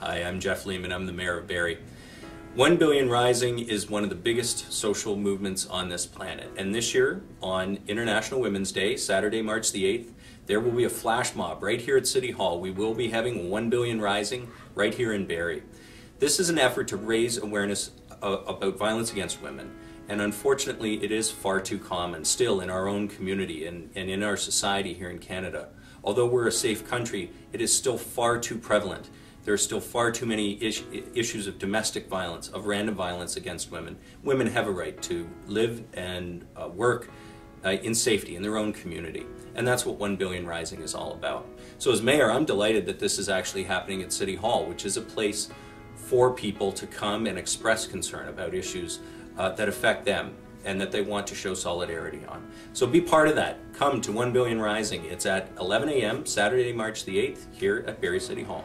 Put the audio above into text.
Hi, I'm Jeff Lehman. I'm the mayor of Barrie. One Billion Rising is one of the biggest social movements on this planet. And this year, on International Women's Day, Saturday, March the 8th, there will be a flash mob right here at City Hall. We will be having One Billion Rising right here in Barrie. This is an effort to raise awareness uh, about violence against women. And unfortunately, it is far too common still in our own community and, and in our society here in Canada. Although we're a safe country, it is still far too prevalent. There are still far too many is issues of domestic violence, of random violence against women. Women have a right to live and uh, work uh, in safety in their own community. And that's what One Billion Rising is all about. So, as mayor, I'm delighted that this is actually happening at City Hall, which is a place for people to come and express concern about issues uh, that affect them and that they want to show solidarity on. So be part of that. Come to 1 Billion Rising. It's at 11 a.m. Saturday, March the 8th here at Barrie City Hall.